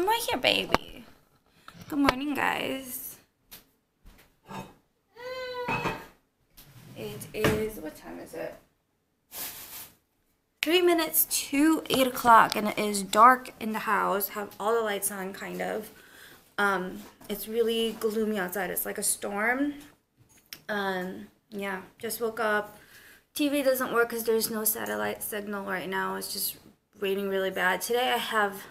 I'm right here, baby. Good morning, guys. It is, what time is it? Three minutes to eight o'clock, and it is dark in the house. Have all the lights on, kind of. Um, it's really gloomy outside. It's like a storm. Um, yeah, just woke up. TV doesn't work because there's no satellite signal right now. It's just raining really bad. Today I have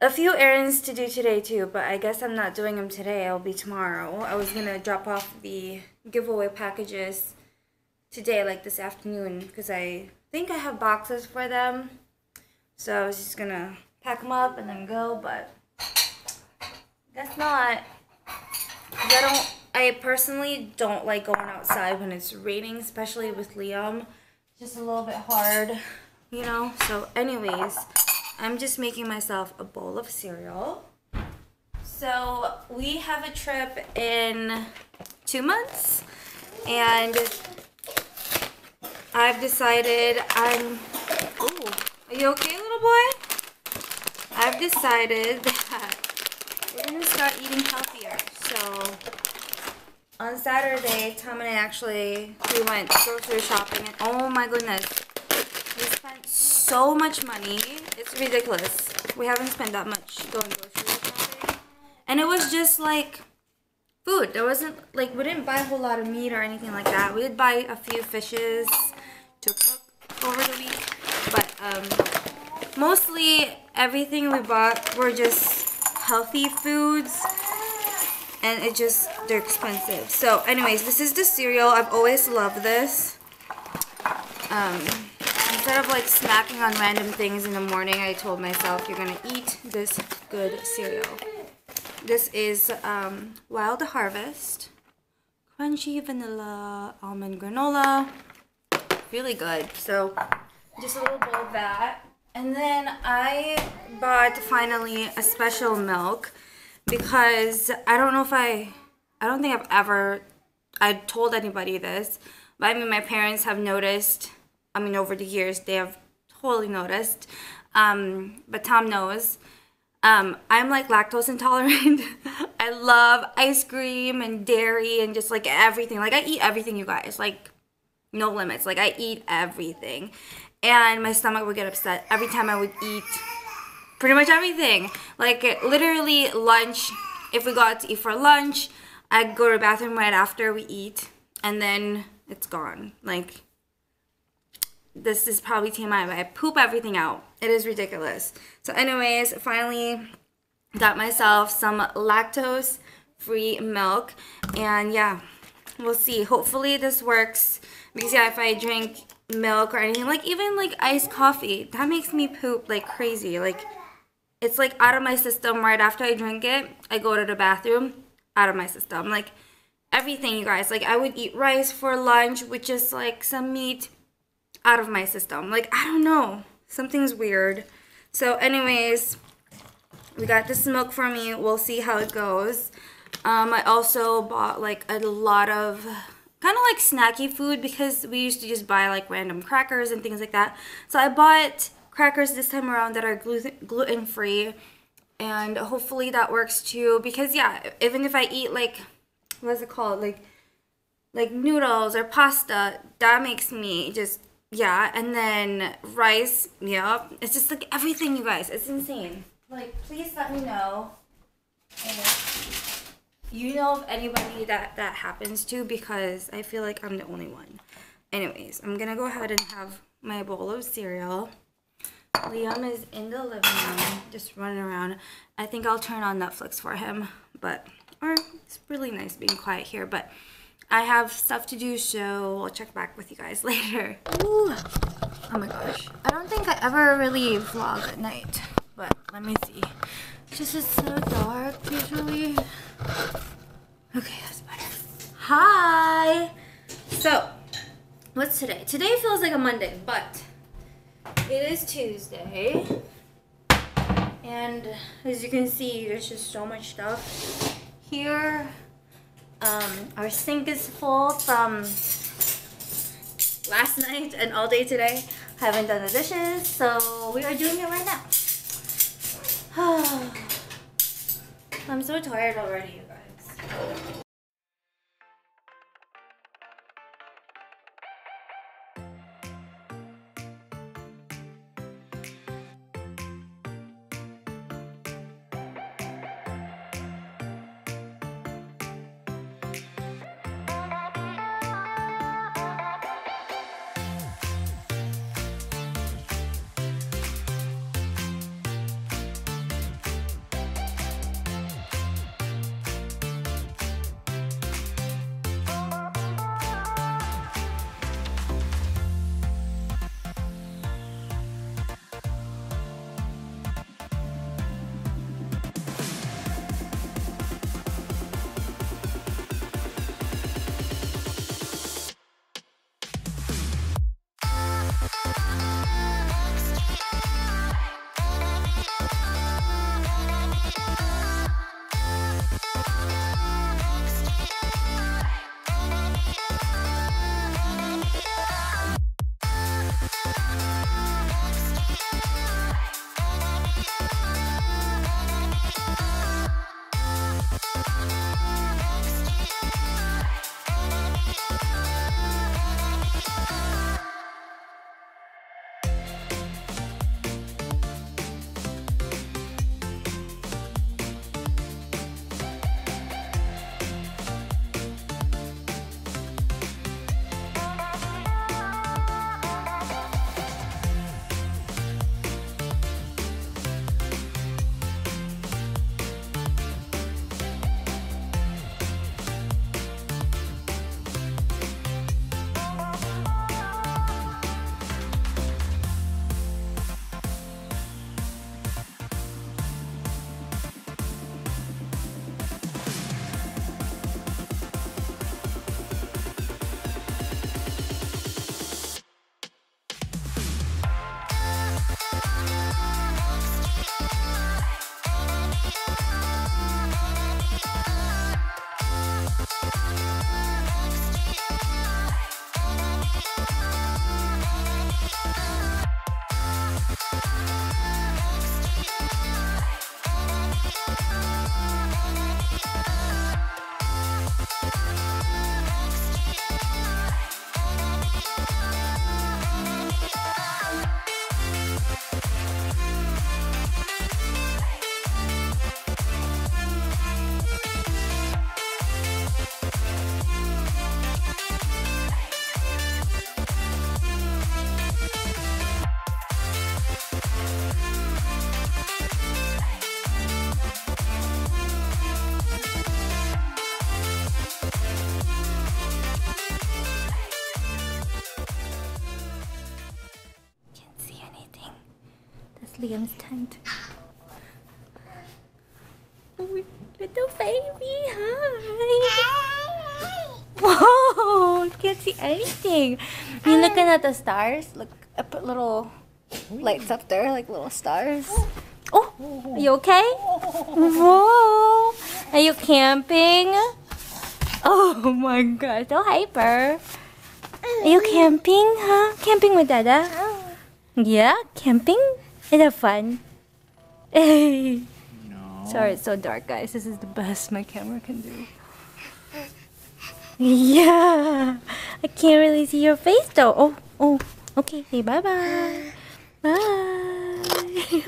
a few errands to do today too, but I guess I'm not doing them today. I'll be tomorrow. I was gonna drop off the giveaway packages today, like this afternoon, because I think I have boxes for them. So I was just gonna pack them up and then go, but that's not. I don't. I personally don't like going outside when it's raining, especially with Liam. Just a little bit hard, you know. So, anyways, I'm just making myself a bowl of cereal. So we have a trip in two months, and I've decided I'm. Ooh, are you okay, little boy? I've decided that we're gonna start eating healthier. So on Saturday, Tom and I actually we went grocery shopping, and oh my goodness, we spent so much money. Ridiculous. We haven't spent that much going grocery shopping, and it was just like food. There wasn't like we didn't buy a whole lot of meat or anything like that. We did buy a few fishes to cook over the week, but um, mostly everything we bought were just healthy foods and it just they're expensive so anyways this is the cereal i've always loved this um instead of like snacking on random things in the morning i told myself you're gonna eat this good cereal. This is um wild harvest. Crunchy vanilla almond granola. Really good. So just a little bowl of that. And then i bought finally a special milk because I don't know if I I don't think I've ever I told anybody this, but I mean my parents have noticed. I mean over the years they have totally noticed. Um, but Tom knows. Um, I'm like lactose intolerant. I love ice cream and dairy and just like everything. Like I eat everything, you guys. Like no limits. Like I eat everything, and my stomach would get upset every time I would eat pretty much everything. Like literally lunch. If we got to eat for lunch, I go to the bathroom right after we eat, and then it's gone. Like this is probably TMI, but I poop everything out. It is ridiculous. So, anyways, finally got myself some lactose free milk, and yeah, we'll see. Hopefully, this works because yeah, if I drink milk or anything, like even like iced coffee, that makes me poop like crazy. Like it's like out of my system right after I drink it. I go to the bathroom, out of my system. Like everything, you guys. Like I would eat rice for lunch with just like some meat out of my system. Like I don't know. Something's weird. So anyways, we got this milk for me. We'll see how it goes. Um, I also bought like a lot of kind of like snacky food because we used to just buy like random crackers and things like that. So I bought crackers this time around that are gluten free and hopefully that works too because yeah even if i eat like what's it called like like noodles or pasta that makes me just yeah and then rice yeah it's just like everything you guys. It's insane. Like please let me know. If you know of anybody that that happens to because i feel like i'm the only one. Anyways i'm gonna go ahead and have my bowl of cereal. Liam is in the living room, just running around. I think I'll turn on Netflix for him, but, or it's really nice being quiet here, but I have stuff to do, so I'll check back with you guys later. Ooh. Oh my gosh. I don't think I ever really vlog at night, but let me see. Just it's so dark usually. Okay, that's better. Hi! So, what's today? Today feels like a Monday, but it is Tuesday. And as you can see, there's just so much stuff here. Um, our sink is full from last night and all day today. Haven't done the dishes, so we are doing it right now. I'm so tired already, you guys. Liam's tent. Oh, little baby, hi. Whoa, can't see anything. You looking at the stars? Look, I put little lights up there, like little stars. Oh. oh, are you okay? Whoa, are you camping? Oh my god, so hyper. Are you mm-hmm. camping, huh? Camping with Dada? Oh. Yeah, camping? Is that fun? Hey. No. Sorry, it's so dark, guys. This is the best my camera can do. Yeah, I can't really see your face though. Oh, oh, okay. Say bye bye. Bye.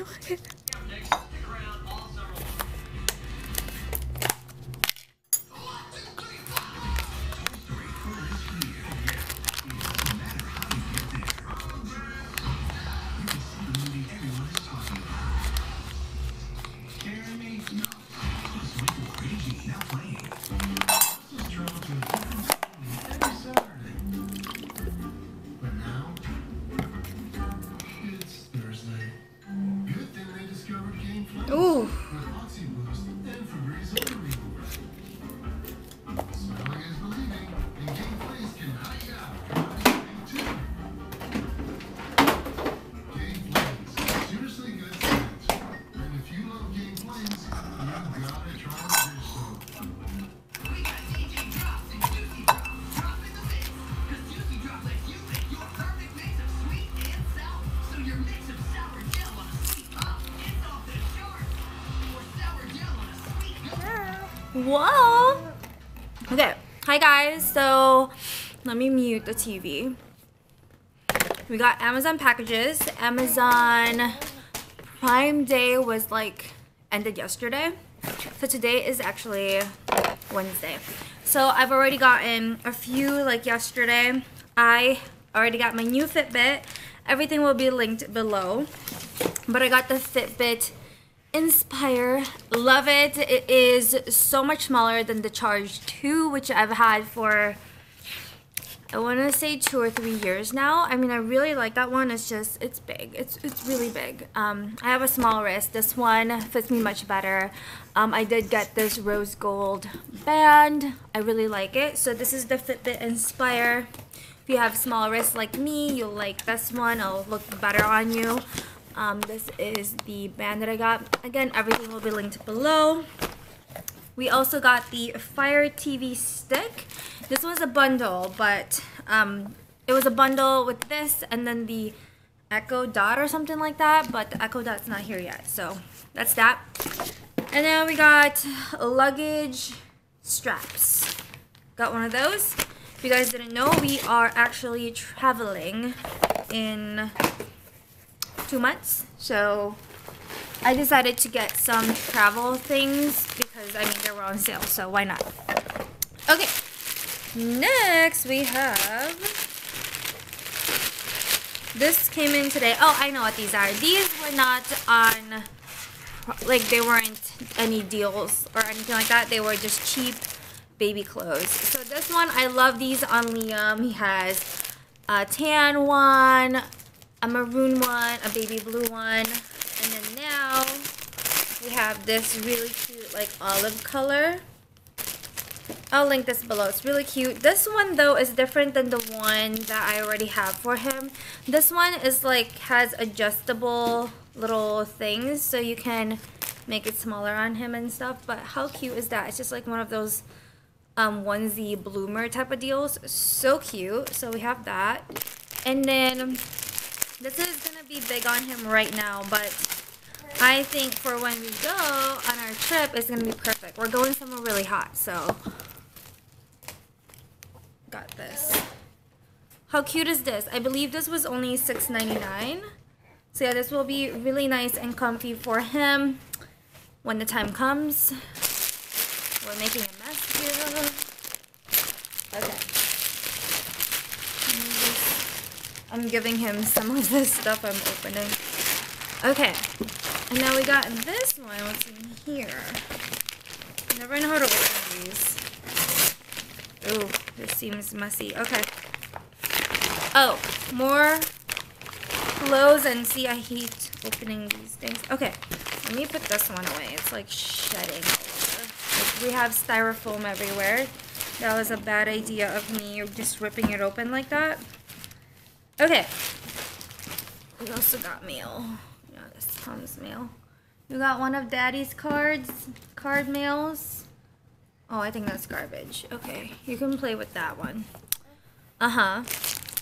So let me mute the TV. We got Amazon packages. Amazon Prime Day was like ended yesterday. So today is actually Wednesday. So I've already gotten a few like yesterday. I already got my new Fitbit. Everything will be linked below. But I got the Fitbit Inspire. Love it. It is so much smaller than the Charge 2, which I've had for, I want to say two or three years now. I mean, I really like that one. It's just, it's big. It's, it's really big. Um, I have a small wrist. This one fits me much better. Um, I did get this rose gold band. I really like it. So this is the Fitbit Inspire. If you have small wrists like me, you'll like this one. It'll look better on you. Um, this is the band that I got. Again, everything will be linked below. We also got the Fire TV stick. This was a bundle, but um, it was a bundle with this and then the Echo Dot or something like that, but the Echo Dot's not here yet, so that's that. And then we got luggage straps. Got one of those. If you guys didn't know, we are actually traveling in two months. So I decided to get some travel things because I mean they were on sale, so why not? Okay, next we have this came in today. Oh, I know what these are. These were not on like they weren't any deals or anything like that. They were just cheap baby clothes. So this one, I love these on Liam. He has a tan one, a maroon one, a baby blue one, and then now we have this really cute like olive color. I'll link this below. It's really cute. This one though is different than the one that I already have for him. This one is like has adjustable little things so you can make it smaller on him and stuff. But how cute is that? It's just like one of those um, onesie bloomer type of deals. So cute. So we have that. And then this is going to be big on him right now, but I think for when we go on our trip, it's going to be perfect. We're going somewhere really hot, so got this. How cute is this? I believe this was only $6.99. So yeah, this will be really nice and comfy for him when the time comes. We're making a mess here. Okay. I'm giving him some of this stuff I'm opening. Okay. And now we got this one. What's in here? Never know how to open these. Oh, this seems messy. Okay. Oh, more clothes and see I hate opening these things. Okay, let me put this one away. It's like shedding. We have styrofoam everywhere. That was a bad idea of me just ripping it open like that. Okay. We also got mail. Yeah, this comes mail. We got one of Daddy's cards, card mails. Oh, I think that's garbage. Okay, you can play with that one. Uh-huh.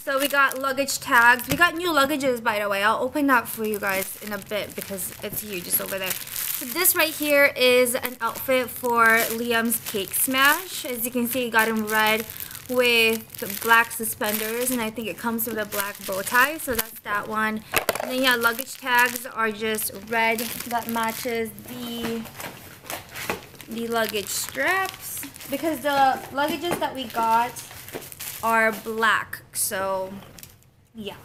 So we got luggage tags. We got new luggages, by the way. I'll open that for you guys in a bit because it's huge. It's over there. So this right here is an outfit for Liam's Cake Smash. As you can see, he got him red with black suspenders and I think it comes with a black bow tie so that's that one. And then yeah luggage tags are just red that matches the the luggage straps because the luggages that we got are black so yeah.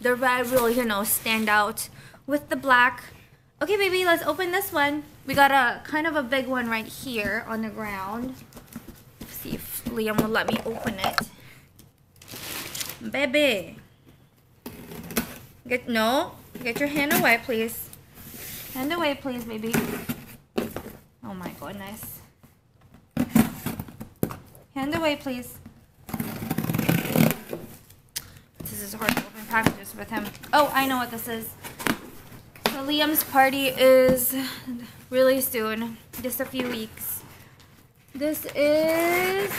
The red will you know stand out with the black. Okay baby let's open this one. We got a kind of a big one right here on the ground Liam will let me open it. Baby. Get, no. Get your hand away, please. Hand away, please, baby. Oh my goodness. Hand away, please. This is hard to open packages with him. Oh, I know what this is. So Liam's party is really soon. Just a few weeks. This is,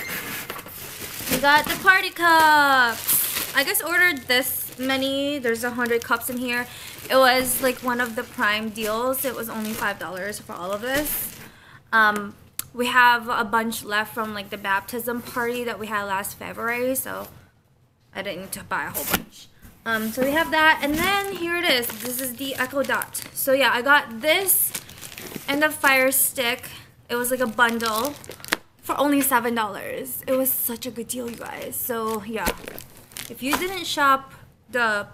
got the party cups. I guess ordered this many. There's a hundred cups in here. It was like one of the prime deals. It was only $5 for all of this. Um, we have a bunch left from like the baptism party that we had last February, so I didn't need to buy a whole bunch. Um, so we have that, and then here it is. This is the Echo Dot. So yeah, I got this and the Fire Stick. It was like a bundle for only seven dollars. It was such a good deal, you guys. So yeah, if you didn't shop the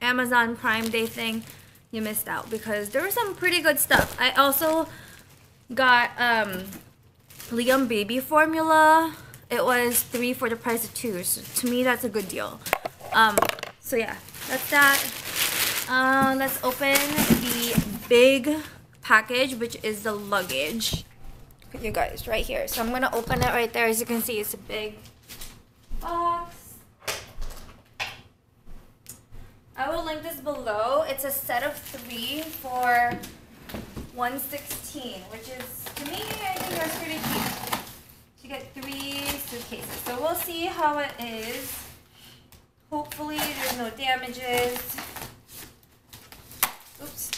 Amazon Prime Day thing, you missed out because there was some pretty good stuff. I also got um, Liam baby formula. It was three for the price of two. So to me, that's a good deal. Um, so yeah, that's that. Uh, let's open the big package, which is the luggage. You guys, right here. So I'm gonna open it right there. As you can see, it's a big box. I will link this below. It's a set of three for 116, which is to me, I think that's pretty cheap. To get three suitcases. So we'll see how it is. Hopefully there's no damages. Oops.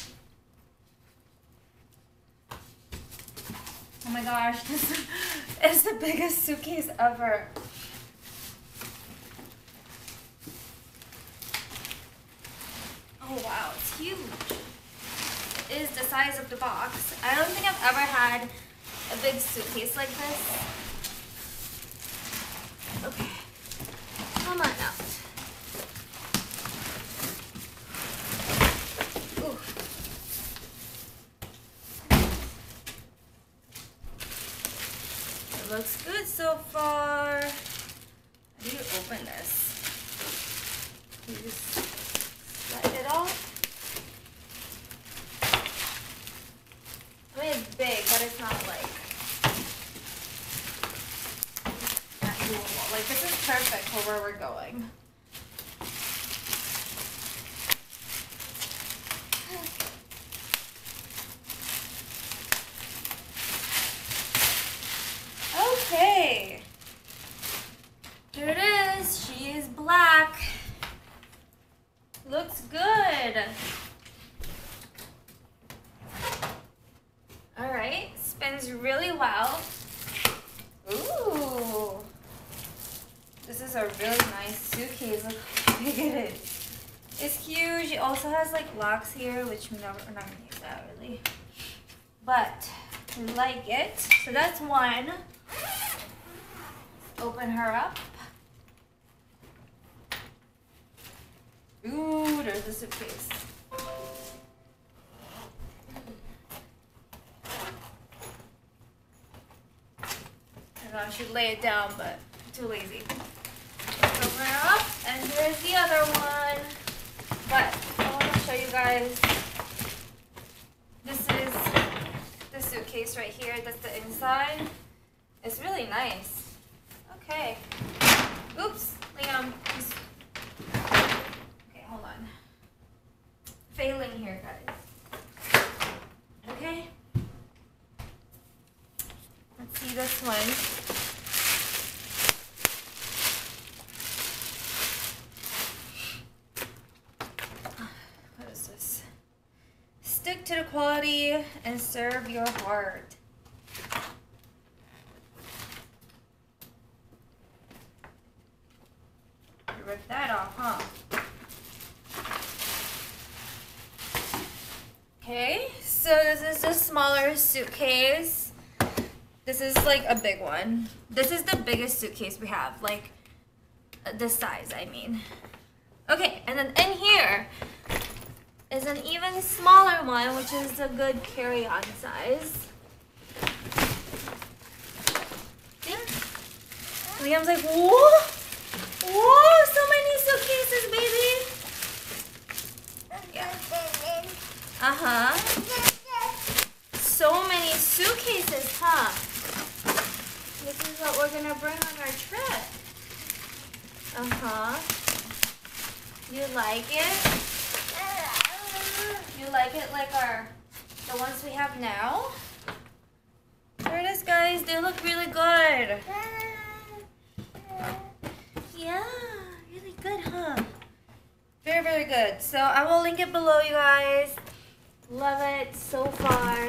Oh my gosh, this is the biggest suitcase ever. Oh wow, it's huge. It is the size of the box. I don't think I've ever had a big suitcase like this. Okay, come on out. Ooh. It looks good so far. How do you open this? You just slide it off. I mean, it's big, but it's not like not doable. Like this is perfect for where we're going. Okay. Here it is. She is black. Looks good. All right, spins really well. Ooh. This is a really nice suitcase. Look how big it is. It's huge. It also has like locks here, which we're not, we're not gonna use that really. But we like it. So that's one. Open her up. Ooh, there's the suitcase. I know I should lay it down, but I'm too lazy. Let's open her up, and here's the other one. But I want to show you guys. This is the suitcase right here. That's the inside. It's really nice. Okay. Oops, Liam. Okay, hold on. Failing here, guys. Okay. Let's see this one. What is this? Stick to the quality and serve your heart. You rip that off, huh? Okay, so this is a smaller suitcase. This is like a big one. This is the biggest suitcase we have, like uh, this size, I mean. Okay, and then in here is an even smaller one, which is a good carry-on size. Yeah. Liam's like, whoa, whoa, so many suitcases, baby. Yeah. Uh-huh. So many suitcases, huh? This is what we're gonna bring on our trip. Uh-huh. You like it? You like it like our the ones we have now? There it is, guys. They look really good. Yeah, really good, huh? Very, very good. So I will link it below, you guys. Love it so far.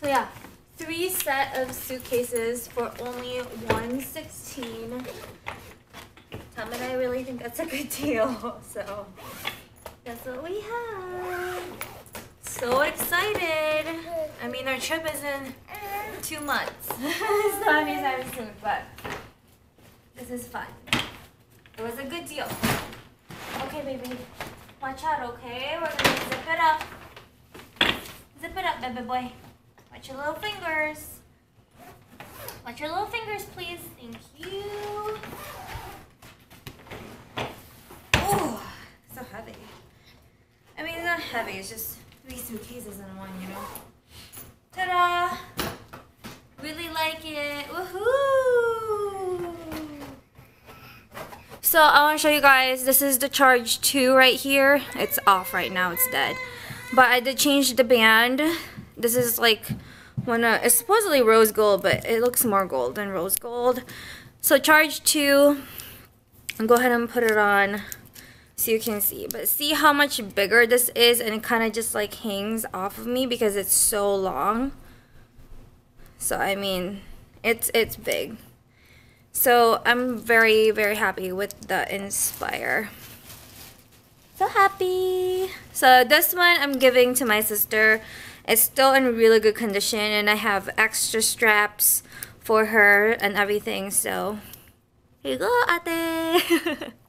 So yeah, three set of suitcases for only 116 Tom and I really think that's a good deal. So that's what we have. So excited. I mean, our trip is in two months. it's not anytime soon, but this is fun. It was a good deal. Okay, baby. Watch out, okay? We're gonna zip it up. Zip it up, baby boy. Watch your little fingers. Watch your little fingers, please. Thank you. Oh, so heavy. I mean, it's just three suitcases in one, you know. Ta-da! Really like it. Woohoo! So I want to show you guys. This is the Charge 2 right here. It's off right now. It's dead. But I did change the band. This is like one it's supposedly rose gold, but it looks more gold than rose gold. So Charge 2, I'll go ahead and put it on so you can see. But see how much bigger this is and it kind of just like hangs off of me because it's so long. So I mean, it's it's big. So I'm very very happy with the Inspire. So happy. So this one I'm giving to my sister. It's still in really good condition and I have extra straps for her and everything. So here you go, ate.